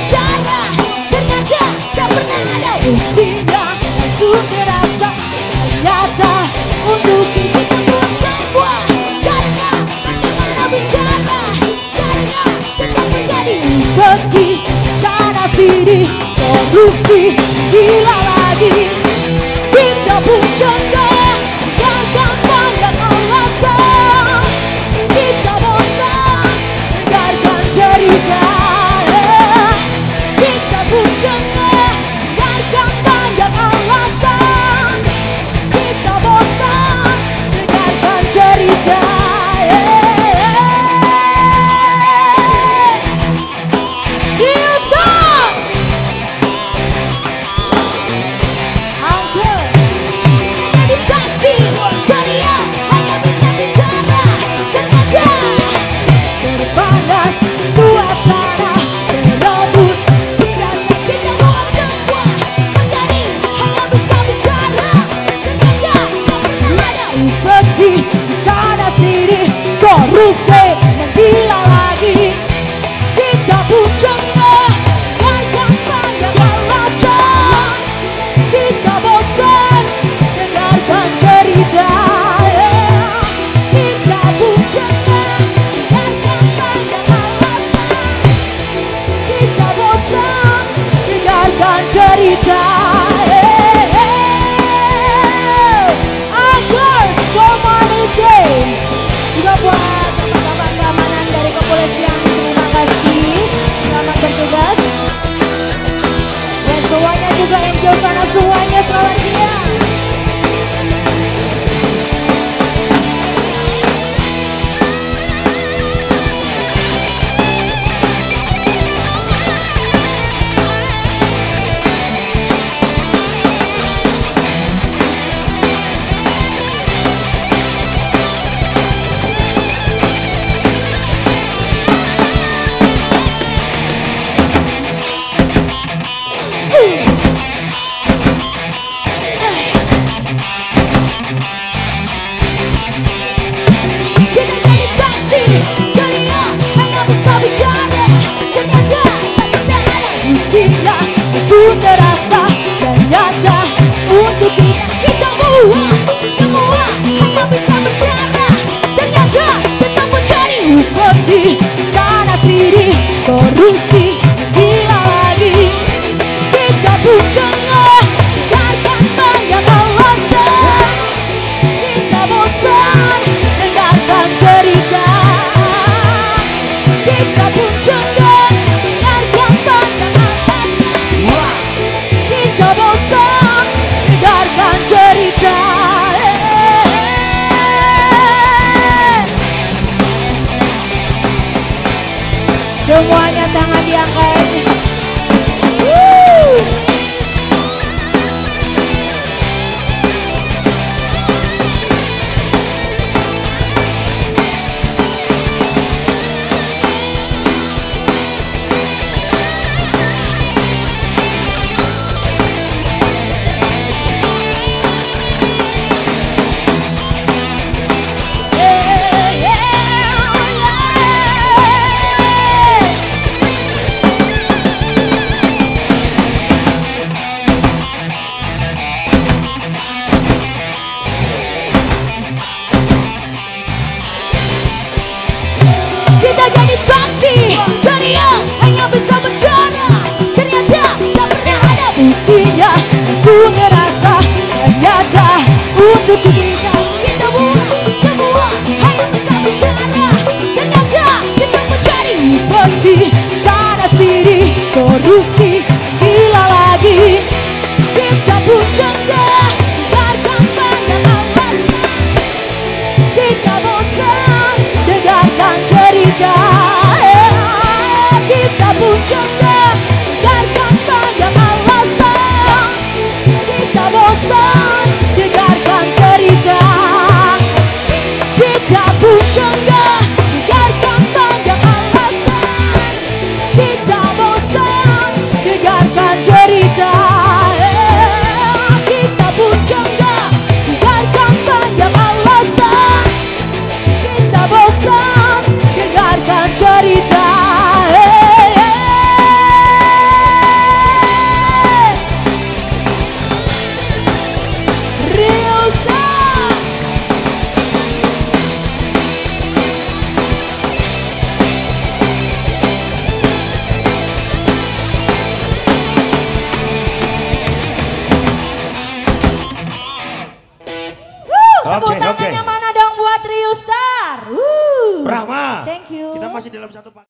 berbicara. Ternyata tak pernah ada buktinya Sudah y Sara corrupción. 那是我。Johnny, Semuanya tangan diangkat masih dalam satu